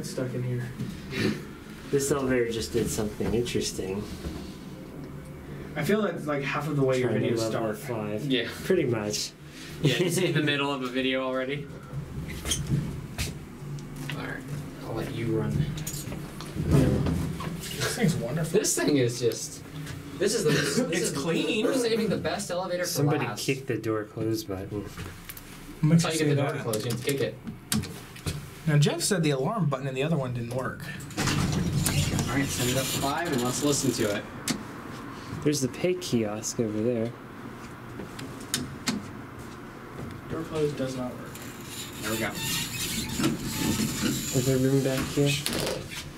light stuck in here. This elevator just did something interesting. I feel like like half of the way your video level starts. five. Yeah. Pretty much. Yeah, it's in the middle of a video already. Alright, I'll let you run. This thing's wonderful. This thing is just. This is the. This It's is clean. We're saving the best elevator for Somebody last. kicked the door close button. Makes That's you how you get the door closed. You have to kick it. Now Jeff said the alarm button in the other one didn't work. Alright, send it up five and let's listen to it. There's the pay kiosk over there. Door closed does not work. There we go. Is there room back here? Here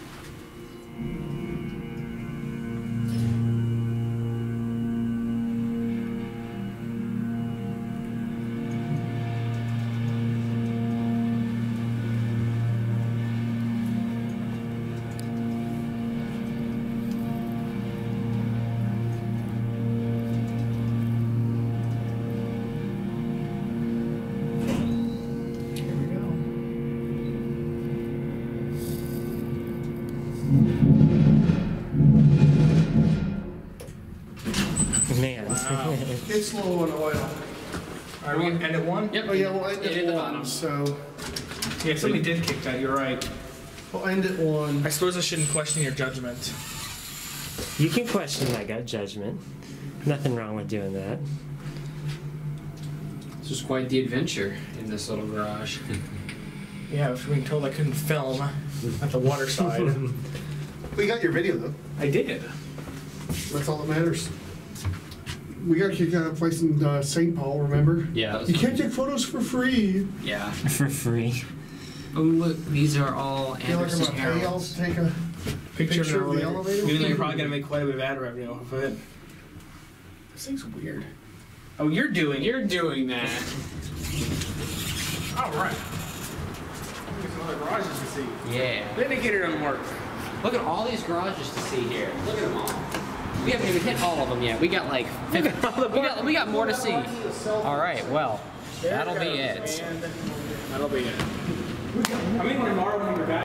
Man. Wow. It's low on oil. Are we end at one? Yep. Oh yeah, we'll end It at the one. bottom. So Yeah, somebody did kick that. You're right. we'll end at one. I suppose I shouldn't question your judgment. you can question my gut judgment. Nothing wrong with doing that. This was quite the adventure in this little garage. Yeah, I was being told I couldn't film at the Waterside. We got your video though. I did. That's all that matters. We got kicked out of a place in uh, St. Paul. Remember? Yeah. You can't take photos for free. yeah. For free. Oh look, these are all Feel like I'm Anderson gonna pay y'all Heralds. take a Picture, Picture of of the the elevator. elevator? Even though you're probably gonna make quite a bit of ad revenue off of it. This thing's weird. Oh, you're doing. You're doing that. All right. Get some other garages to see. Yeah. The indicator doesn't work. Look at all these garages to see here. Look at them all. We haven't even hit all of them yet. We got like 50. we got we got more to see. All right. Well, that'll be it. That'll be it. I mean, tomorrow when you're back.